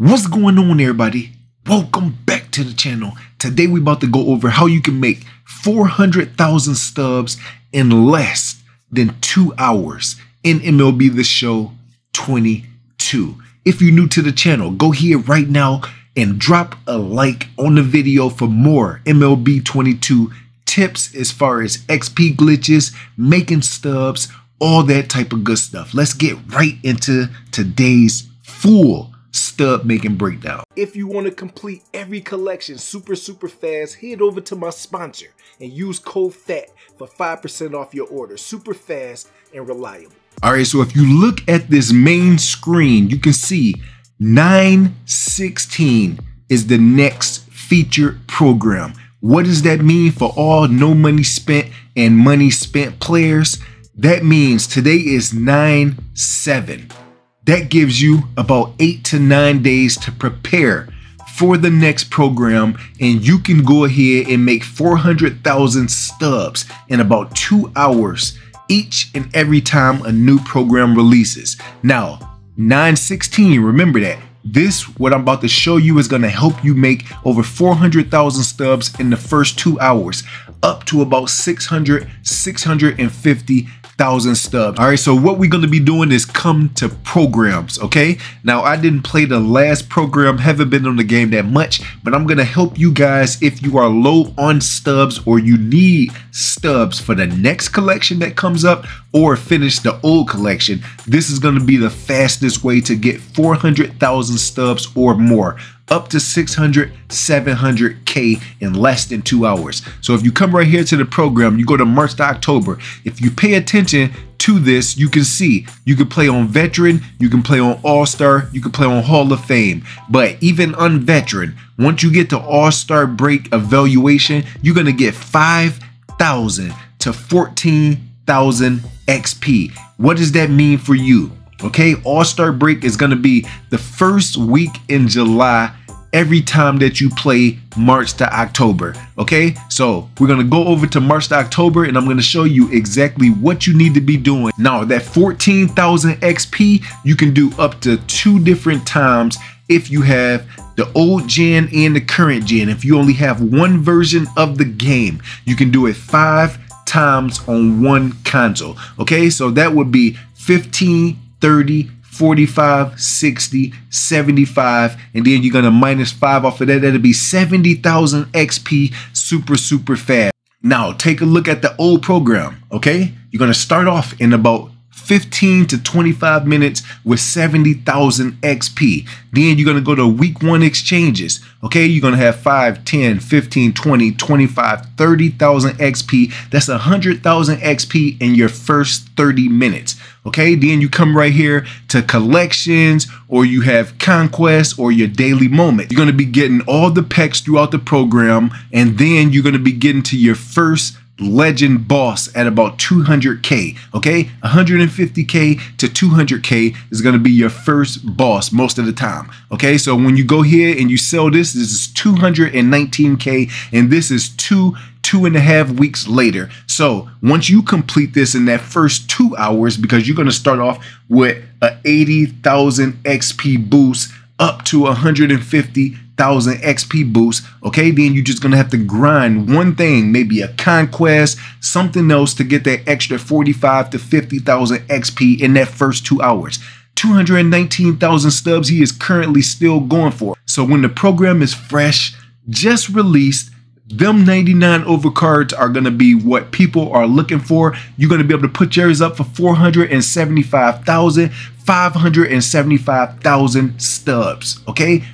What's going on everybody? Welcome back to the channel. Today we're about to go over how you can make 400,000 stubs in less than two hours in MLB The Show 22. If you're new to the channel, go here right now and drop a like on the video for more MLB 22 tips as far as XP glitches, making stubs, all that type of good stuff. Let's get right into today's full stub making breakdown. If you want to complete every collection super, super fast, head over to my sponsor and use code Phat for 5% off your order. Super fast and reliable. All right, so if you look at this main screen, you can see 916 is the next featured program. What does that mean for all no money spent and money spent players? That means today is 9 7. That gives you about eight to nine days to prepare for the next program, and you can go ahead and make 400,000 stubs in about two hours each and every time a new program releases. Now, 916, remember that. This, what I'm about to show you, is going to help you make over 400,000 stubs in the first two hours, up to about 600, 650 thousand stubs. All right, so what we're gonna be doing is come to programs, okay? Now, I didn't play the last program, haven't been on the game that much, but I'm gonna help you guys if you are low on stubs or you need stubs for the next collection that comes up or finish the old collection. This is gonna be the fastest way to get 400,000 stubs or more up to 600, 700K in less than two hours. So if you come right here to the program, you go to March to October. If you pay attention to this, you can see you can play on veteran, you can play on all-star, you can play on Hall of Fame. But even on veteran, once you get to all-star break evaluation, you're gonna get 5,000 to 14,000 XP. What does that mean for you? Okay, All Star Break is going to be the first week in July every time that you play March to October. Okay, so we're gonna go over to March to October and I'm gonna show you exactly what you need to be doing. Now, that 14,000 XP, you can do up to two different times if you have the old gen and the current gen. If you only have one version of the game, you can do it five times on one console. Okay, so that would be 15, 30, 45, 60, 75, and then you're gonna minus five off of that. That'll be 70,000 XP super, super fast. Now take a look at the old program, okay? You're gonna start off in about 15 to 25 minutes with 70,000 XP. Then you're going to go to week one exchanges. Okay, you're going to have 5, 10, 15, 20, 25, 30,000 XP. That's 100,000 XP in your first 30 minutes. Okay, then you come right here to collections or you have conquest or your daily moment. You're going to be getting all the packs throughout the program and then you're going to be getting to your first legend boss at about 200k okay? 150k to 200k is going to be your first boss most of the time okay? So when you go here and you sell this this is 219k and this is two two and a half weeks later. So once you complete this in that first two hours because you're going to start off with a 80,000 xp boost to 150 thousand XP boost. Okay, then you're just gonna have to grind one thing, maybe a conquest, something else to get that extra 45 to 50,000 XP in that first two hours. 219,000 stubs he is currently still going for. So when the program is fresh, just released, them 99 overcards are going to be what people are looking for. You're going to be able to put yours up for 475,000, 575,000 stubs. Okay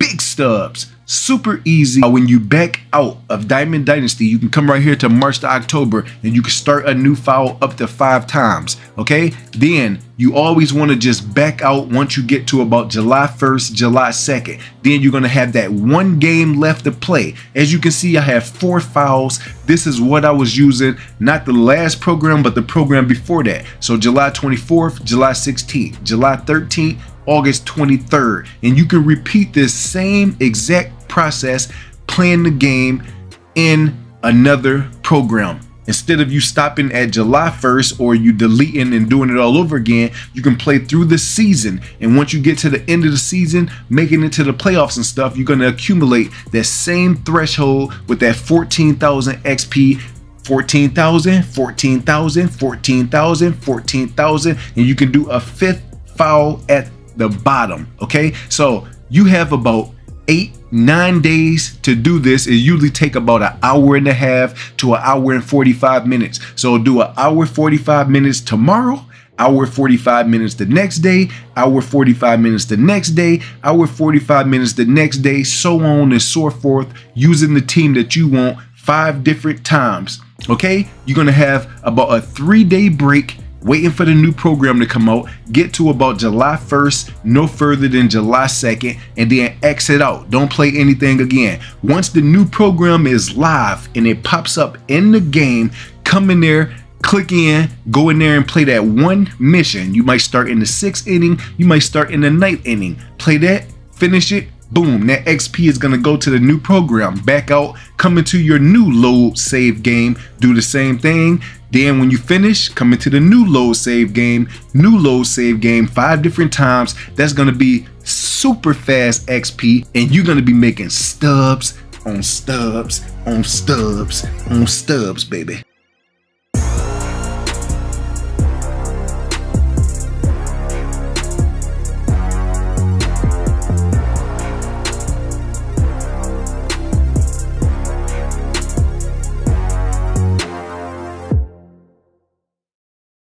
big stubs. Super easy. Uh, when you back out of Diamond Dynasty, you can come right here to March to October and you can start a new file up to five times. Okay. Then you always want to just back out once you get to about July 1st, July 2nd. Then you're going to have that one game left to play. As you can see, I have four files. This is what I was using, not the last program, but the program before that. So July 24th, July 16th, July 13th, August 23rd. And you can repeat this same exact process playing the game in another program. instead of you stopping at July 1st or you deleting and doing it all over again, you can play through the season. And once you get to the end of the season, making it to the playoffs and stuff, you're going to accumulate that same threshold with that 14,000 XP 14,000, 14,000, 14,000, 14,000, and you can do a fifth foul at the bottom. Okay, so you have about eight, nine days to do this. It usually take about an hour and a half to an hour and 45 minutes. So do an hour 45 minutes tomorrow hour 45 minutes the next day, hour 45 minutes the next day, hour 45 minutes the next day, so on and so forth, using the team that you want five different times. Okay, you're gonna have about a three day break waiting for the new program to come out, get to about July 1st, no further than July 2nd, and then exit out. Don't play anything again. Once the new program is live and it pops up in the game, come in there, click in, go in there and play that one mission. You might start in the sixth inning, you might start in the ninth inning. Play that, finish it, boom, that XP is gonna go to the new program. Back out, come into your new load save game, do the same thing. Then when you finish, come into the new load save game, new load save game five different times. That's gonna be super fast XP and you're gonna be making stubs on stubs on stubs on stubs, baby.